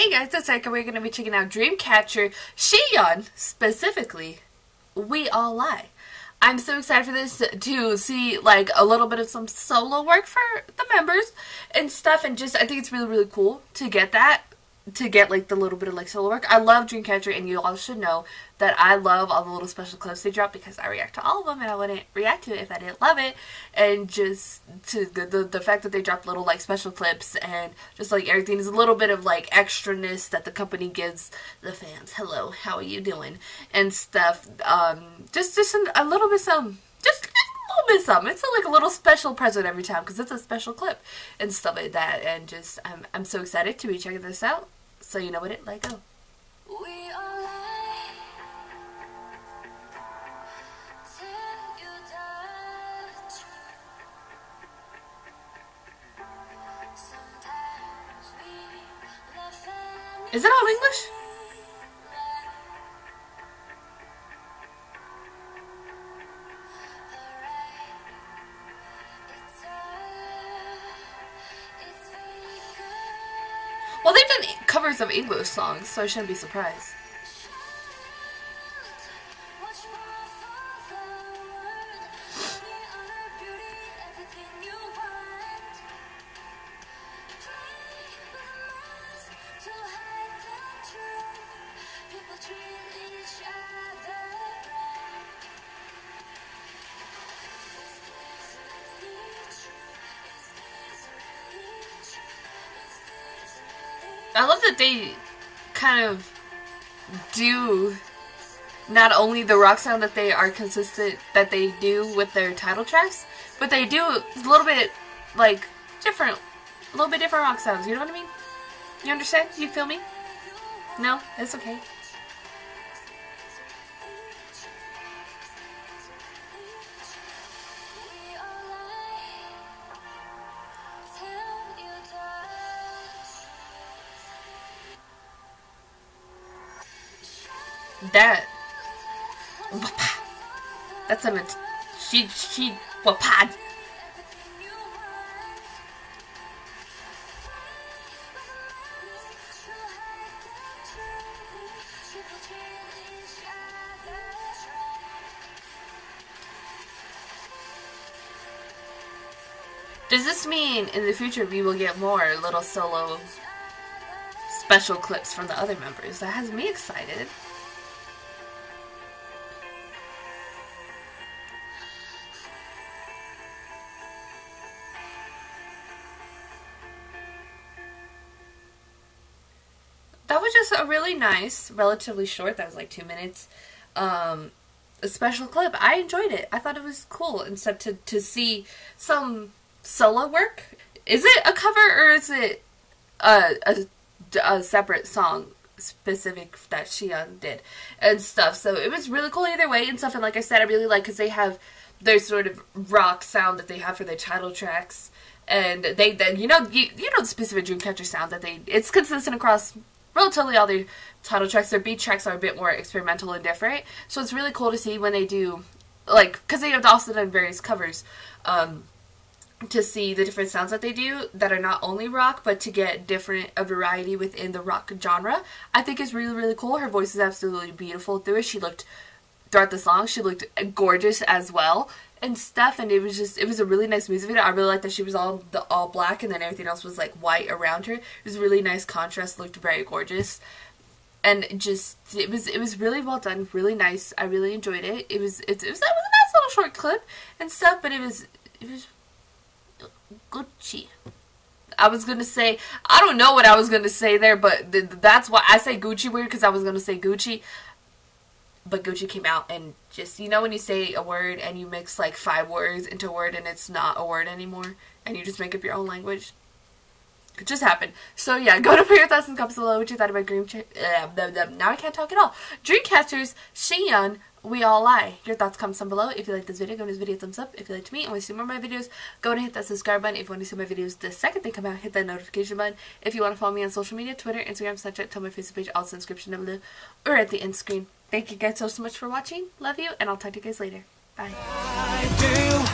Hey guys, it's Erika. We're going to be checking out Dreamcatcher Siyeon, specifically, We All Lie. I'm so excited for this to see like a little bit of some solo work for the members and stuff and just I think it's really really cool to get that to get like the little bit of like solo work. I love Dreamcatcher and you all should know that I love all the little special clips they drop because I react to all of them and I wouldn't react to it if I didn't love it. And just to the, the, the fact that they drop little like special clips and just like everything is a little bit of like extraness that the company gives the fans. Hello, how are you doing? And stuff. Um, just just a little bit some just little bit something. It's like a little special present every time because it's a special clip and stuff like that. And just, I'm, I'm so excited to be checking this out. So you know what it like go. Is it all English? Well, they've done covers of English songs, so I shouldn't be surprised. I love that they kind of do not only the rock sound that they are consistent that they do with their title tracks, but they do a little bit like different, a little bit different rock sounds. You know what I mean? You understand? You feel me? No, it's okay. That. That's a. She. She. Wapad. Does this mean in the future we will get more little solo special clips from the other members? That has me excited. That was just a really nice, relatively short, that was like two minutes, um, a special clip. I enjoyed it. I thought it was cool. Instead to, to see some solo work. Is it a cover or is it a, a, a separate song specific that Siyeon did and stuff? So it was really cool either way and stuff. And like I said, I really like because they have their sort of rock sound that they have for their title tracks and they then you know you, you know the specific Dreamcatcher sound that they it's consistent across relatively all their title tracks. Their beat tracks are a bit more experimental and different. So it's really cool to see when they do, like, because they have also done various covers, um, to see the different sounds that they do that are not only rock, but to get different, a variety within the rock genre. I think is really, really cool. Her voice is absolutely beautiful through it. She looked, throughout the song, she looked gorgeous as well and stuff and it was just it was a really nice music video. I really liked that she was all the all black and then everything else was like white around her. It was really nice contrast, looked very gorgeous. And just it was it was really well done, really nice. I really enjoyed it. It was it, it was that was a nice little short clip and stuff, but it was it was Gucci. I was gonna say I don't know what I was gonna say there, but th that's why I say Gucci weird because I was gonna say Gucci but Gucci came out and just you know when you say a word and you mix like five words into a word and it's not a word anymore and you just make up your own language. It just happened. So yeah, go to put your thoughts in the comments below what you thought about Dream. Uh, now I can't talk at all. Dreamcatchers, Siyeon, we all lie. Your thoughts comment down below. If you like this video, give this video a thumbs up. If you like me and want to see more of my videos, go and hit that subscribe button. If you want to see my videos the second they come out, hit that notification button. If you want to follow me on social media, Twitter, Instagram, Snapchat, tell my Facebook page, in the description down below, or at the end screen. Thank you guys so, so much for watching. Love you, and I'll talk to you guys later. Bye.